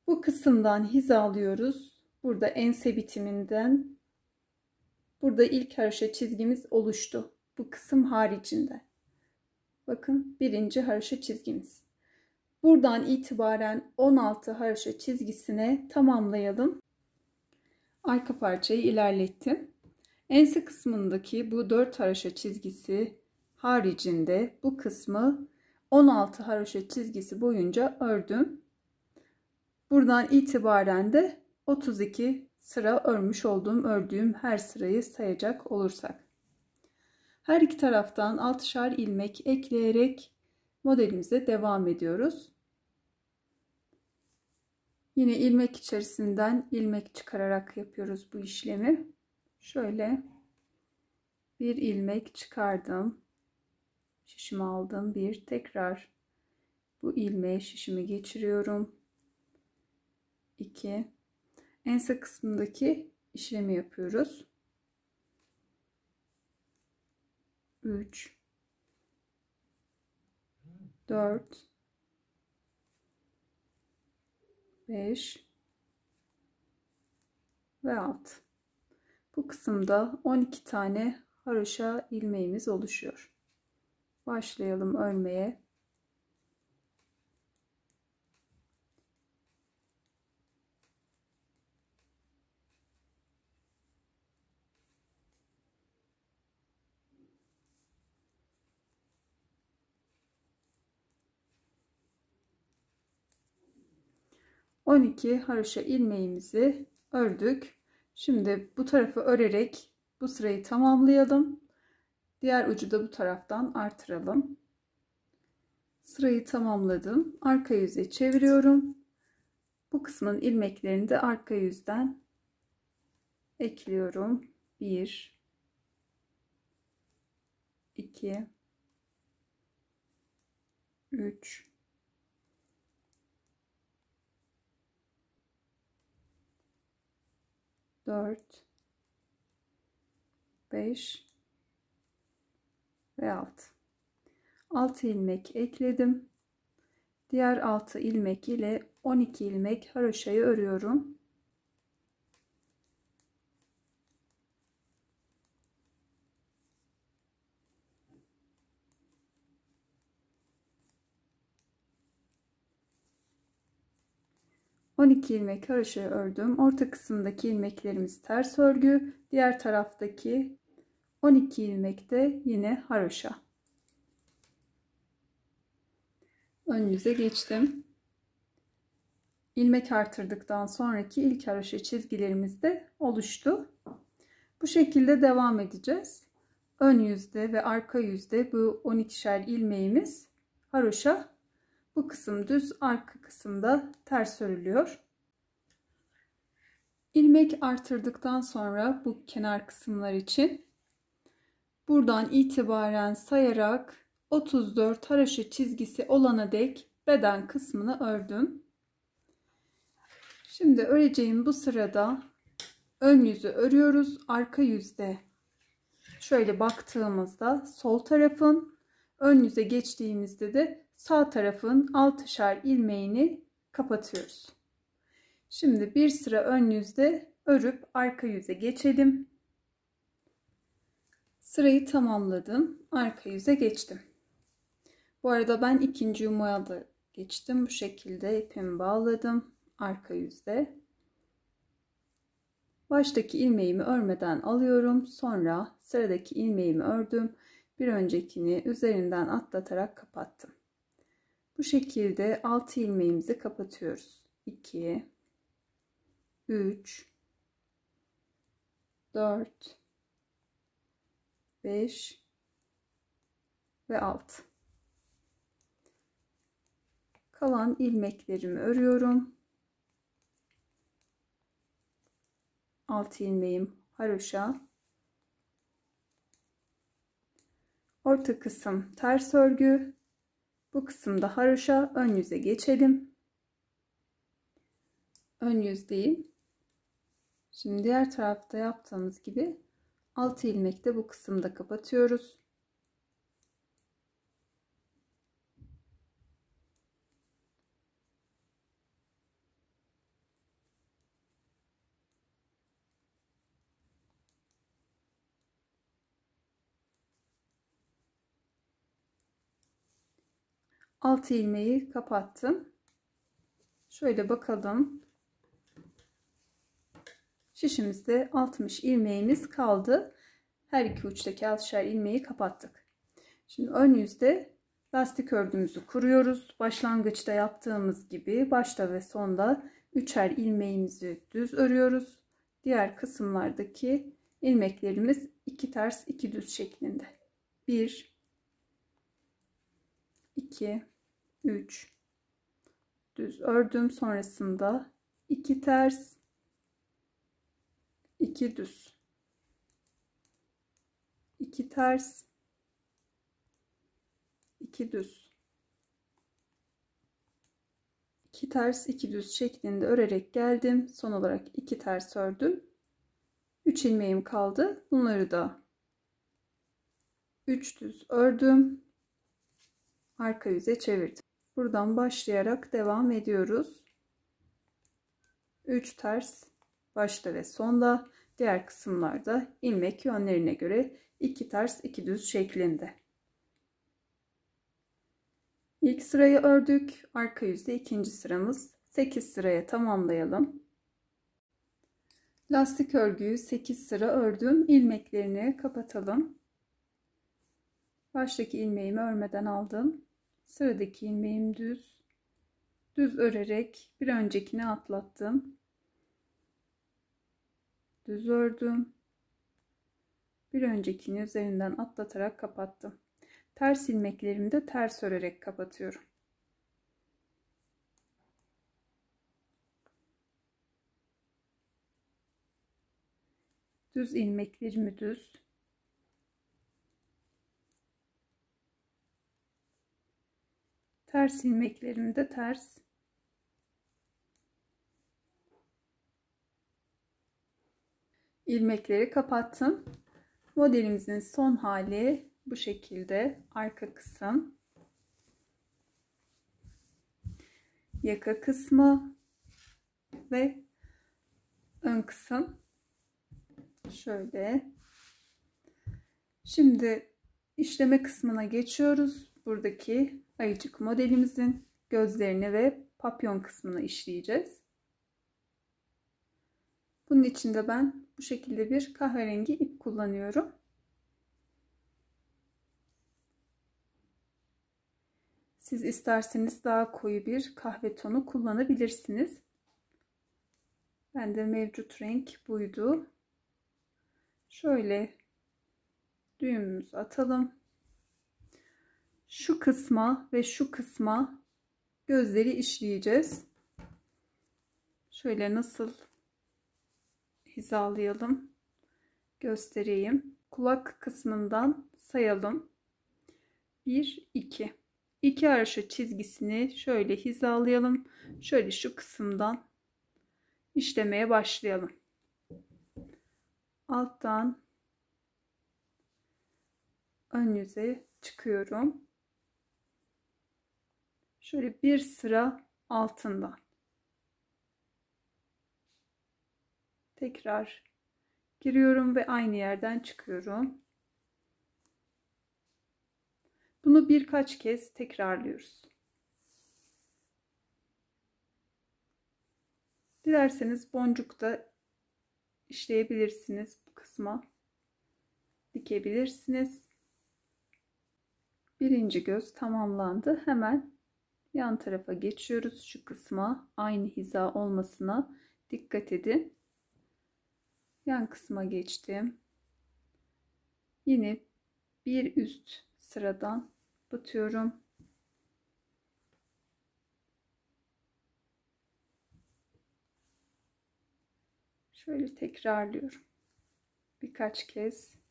Bu kısımdan hizalıyoruz. Burada ense bitiminden burada ilk haroşa çizgimiz oluştu. Bu kısım haricinde. Bakın birinci haroşa çizgimiz. Buradan itibaren 16 haroşa çizgisine tamamlayalım. Arka parçayı ilerlettim. Ense kısmındaki bu 4 haroşa çizgisi haricinde bu kısmı 16 haroşa çizgisi boyunca ördüm. Buradan itibaren de 32 sıra örmüş olduğum ördüğüm her sırayı sayacak olursak. Her iki taraftan 6'şar ilmek ekleyerek modelimize devam ediyoruz. Yine ilmek içerisinden ilmek çıkararak yapıyoruz bu işlemi. Şöyle bir ilmek çıkardım. Şişimi aldım. Bir tekrar bu ilmeğe şişimi geçiriyorum. 2 ense kısmındaki işlemi yapıyoruz. 3 4 5 ve 6 bu kısımda 12 tane haroşa ilmeğimiz oluşuyor. Başlayalım örmeye 12 haroşa ilmeğimizi ördük. Şimdi bu tarafı örerek bu sırayı tamamlayalım. Diğer ucu da bu taraftan artıralım. Sırayı tamamladım. Arka yüze çeviriyorum. Bu kısmın ilmeklerini de arka yüzden ekliyorum. 1 2 3 4 5 ve 6 6 ilmek ekledim. Diğer 6 ilmek ile 12 ilmek haroşayı örüyorum 12 ilmek haroşa ördüm. Orta kısımdaki ilmeklerimiz ters örgü. Diğer taraftaki 12 ilmek de yine haroşa. Ön yüze geçtim. İlmek artırdıktan sonraki ilk haroşa çizgilerimiz de oluştu. Bu şekilde devam edeceğiz. Ön yüzde ve arka yüzde bu 12'şer ilmeğimiz haroşa bu kısım düz, arka kısımda ters örülüyor. İlmek artırdıktan sonra bu kenar kısımlar için buradan itibaren sayarak 34 haroşa çizgisi olana dek beden kısmını ördüm. Şimdi öreceğim bu sırada ön yüzü örüyoruz. Arka yüzde şöyle baktığımızda sol tarafın ön yüze geçtiğimizde de sağ tarafın altışar ilmeğini kapatıyoruz. Şimdi bir sıra ön yüzde örüp arka yüze geçelim. Sırayı tamamladım. Arka yüze geçtim. Bu arada ben ikinci yumaya da geçtim. Bu şekilde ipimi bağladım. Arka yüzde. Baştaki ilmeğimi örmeden alıyorum. Sonra sıradaki ilmeğimi ördüm. Bir öncekini üzerinden atlatarak kapattım. Bu şekilde 6 ilmeğimizi kapatıyoruz. 2 3 4 5 ve 6 kalan ilmeklerimi örüyorum. 6 ilmeğim haroşa. Orta kısım ters örgü bu kısımda haroşa ön yüze geçelim. Ön yüzdeyim. Şimdi diğer tarafta yaptığımız gibi 6 ilmekte bu kısımda kapatıyoruz. 6 ilmeği kapattım. Şöyle bakalım. Şişimizde 60 ilmeğimiz kaldı. Her iki uçtaki altışar ilmeği kapattık. Şimdi ön yüzde lastik örgümüzü kuruyoruz. Başlangıçta yaptığımız gibi başta ve sonda üçer ilmeğimizi düz örüyoruz. Diğer kısımlardaki ilmeklerimiz iki ters iki düz şeklinde. 1 2 3 düz ördüm sonrasında 2 ters 2 düz. 2 ters 2 düz. 2 ters 2 düz şeklinde örerek geldim. Son olarak 2 ters ördüm. 3 ilmeğim kaldı. Bunları da 3 düz ördüm. Arka yüze çevirdim Buradan başlayarak devam ediyoruz. 3 ters başta ve sonda diğer kısımlarda ilmek yönlerine göre 2 ters 2 düz şeklinde. İlk sırayı ördük. Arka yüzde ikinci sıramız 8 sıraya tamamlayalım. Lastik örgüyü 8 sıra ördüm. ilmeklerini kapatalım. Baştaki ilmeğimi örmeden aldım. Sıradaki ilmeğim düz. Düz örerek bir öncekini atlattım. Düz ördüm. Bir öncekini üzerinden atlatarak kapattım. Ters ilmeklerimi de ters örerek kapatıyorum. Düz ilmeklerimi düz, ters ilmeklerimi de ters ilmekleri kapattım Modelimizin son hali bu şekilde arka kısım. Yaka kısmı ve ön kısım. Şöyle. Şimdi işleme kısmına geçiyoruz. Buradaki ayıcık modelimizin gözlerini ve papyon kısmını işleyeceğiz. Bunun için de ben bu şekilde bir kahverengi ip kullanıyorum. Siz isterseniz daha koyu bir kahve tonu kullanabilirsiniz. Bende mevcut renk buydu. Şöyle düğümümüzü atalım. Şu kısma ve şu kısma gözleri işleyeceğiz. Şöyle nasıl hizalayalım göstereyim. Kulak kısmından sayalım. 1 2 2 araşa çizgisini şöyle hizalayalım. Şöyle şu kısımdan işlemeye başlayalım. Alttan ön yüze çıkıyorum. Şöyle bir sıra altından. Tekrar giriyorum ve aynı yerden çıkıyorum. Bunu birkaç kez tekrarlıyoruz. Dilerseniz boncuk da işleyebilirsiniz bu kısma. Dikebilirsiniz. Birinci göz tamamlandı. Hemen yan tarafa geçiyoruz. Şu kısma aynı hiza olmasına dikkat edin. Yan kısma geçtim. Yine bir üst sıradan batıyorum. Şöyle tekrarlıyorum. Birkaç kez.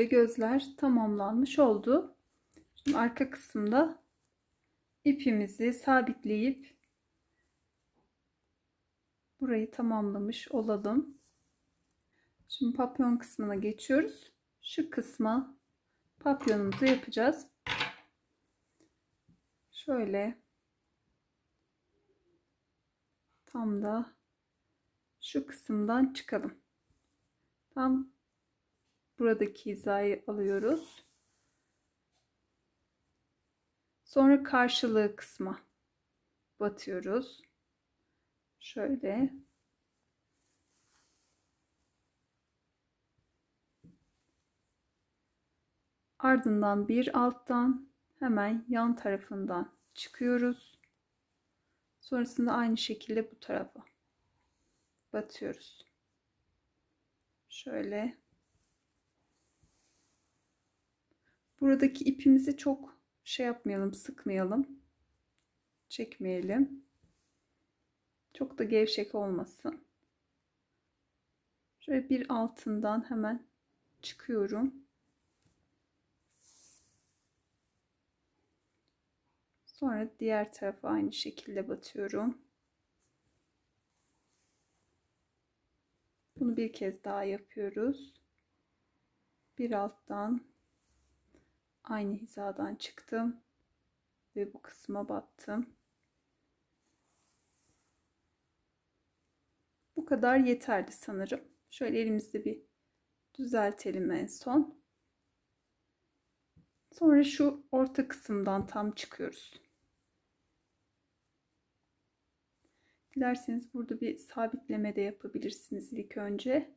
Ve gözler tamamlanmış oldu. Şimdi arka kısımda ipimizi sabitleyip burayı tamamlamış olalım. Şimdi papyon kısmına geçiyoruz. Şu kısma papyonumuzu yapacağız. Şöyle tam da şu kısımdan çıkalım. Tam buradaki hizayı alıyoruz. Sonra karşılığı kısma batıyoruz. Şöyle. Ardından bir alttan hemen yan tarafından çıkıyoruz. Sonrasında aynı şekilde bu tarafa batıyoruz. Şöyle Buradaki ipimizi çok şey yapmayalım, sıkmayalım. Çekmeyelim. Çok da gevşek olmasın. Şöyle bir altından hemen çıkıyorum. Sonra diğer tarafa aynı şekilde batıyorum. Bunu bir kez daha yapıyoruz. Bir alttan aynı hizadan çıktım ve bu kısma battım. Bu kadar yeterli sanırım. Şöyle elimizde bir düzeltelim en son. Sonra şu orta kısımdan tam çıkıyoruz. Dilerseniz burada bir sabitleme de yapabilirsiniz ilk önce.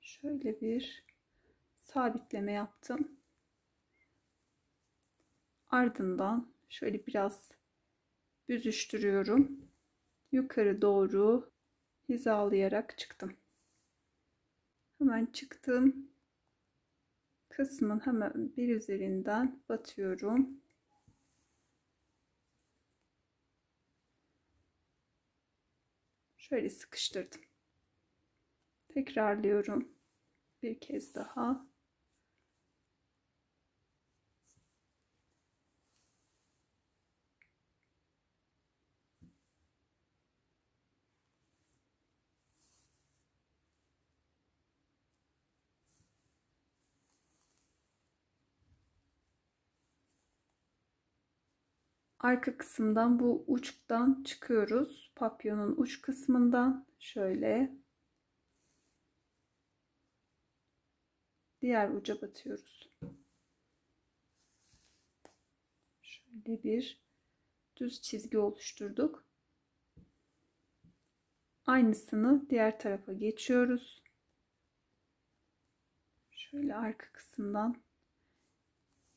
Şöyle bir sabitleme yaptım. Ardından şöyle biraz büzüştürüyorum. Yukarı doğru hizalayarak çıktım. Hemen çıktım. Kısmın hemen bir üzerinden batıyorum. şöyle sıkıştırdım. Tekrarlıyorum bir kez daha. Arka kısımdan bu uçtan çıkıyoruz. Papyonun uç kısmından şöyle diğer uca batıyoruz. Şöyle bir düz çizgi oluşturduk. Aynısını diğer tarafa geçiyoruz. Şöyle arka kısımdan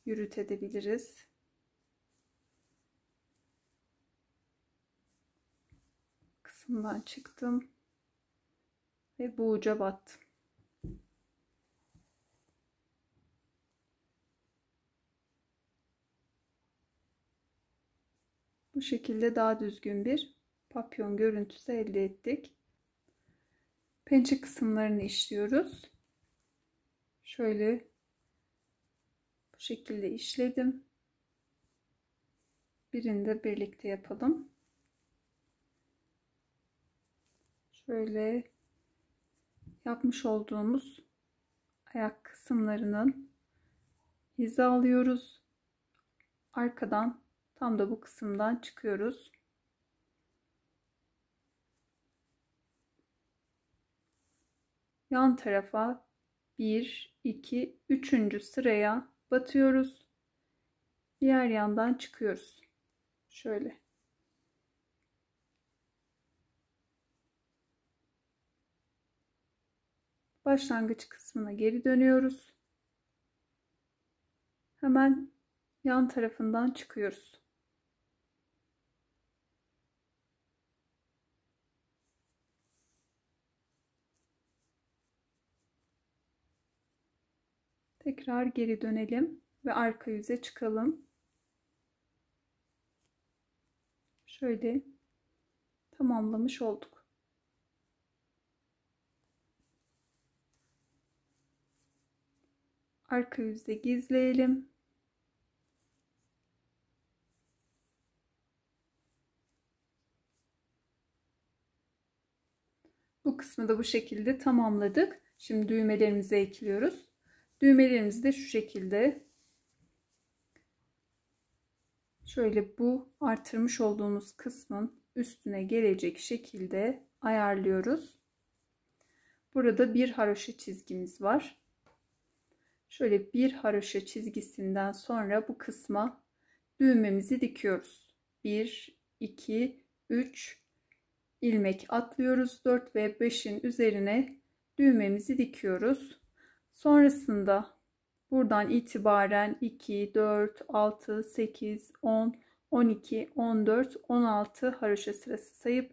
yürütebiliriz. Kısmından çıktım ve bu uca battım. Bu şekilde daha düzgün bir papyon görüntüsü elde ettik. Pençe kısımlarını işliyoruz. Şöyle bu şekilde işledim. Birini de birlikte yapalım. Şöyle yapmış olduğumuz ayak kısımlarının hizalıyoruz. Arkadan tam da bu kısımdan çıkıyoruz. Yan tarafa 1 2 3. sıraya batıyoruz. Diğer yandan çıkıyoruz. Şöyle başlangıç kısmına geri dönüyoruz. Hemen yan tarafından çıkıyoruz. Tekrar geri dönelim ve arka yüze çıkalım. Şöyle tamamlamış olduk. Arka yüzde gizleyelim. Bu kısmı da bu şekilde tamamladık. Şimdi düğmelerimizi ekliyoruz. Düğmelerimizi de şu şekilde şöyle bu artırmış olduğumuz kısmın üstüne gelecek şekilde ayarlıyoruz. Burada bir haroşa çizgimiz var. Şöyle bir haroşa çizgisinden sonra bu kısma düğmemizi dikiyoruz. 1, 2, 3 ilmek atlıyoruz. 4 ve 5'in üzerine düğmemizi dikiyoruz. Sonrasında buradan itibaren 2, 4, 6, 8, 10, 12, 14, 16 haroşa sırası sayıp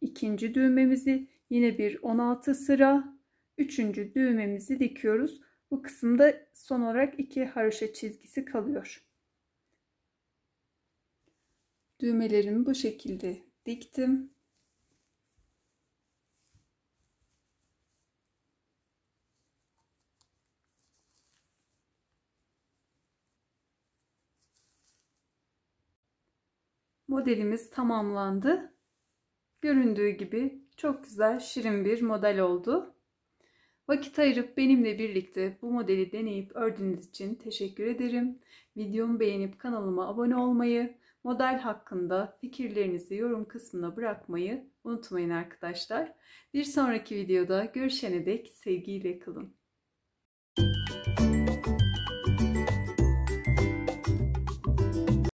ikinci düğmemizi yine bir 16 sıra üçüncü düğmemizi dikiyoruz. Bu kısımda son olarak iki haroşa çizgisi kalıyor. Düğmelerimi bu şekilde diktim. Modelimiz tamamlandı. Göründüğü gibi çok güzel şirin bir model oldu. Vakit ayırıp benimle birlikte bu modeli deneyip ördüğünüz için teşekkür ederim. Videomu beğenip kanalıma abone olmayı, model hakkında fikirlerinizi yorum kısmına bırakmayı unutmayın arkadaşlar. Bir sonraki videoda görüşene dek sevgiyle kalın.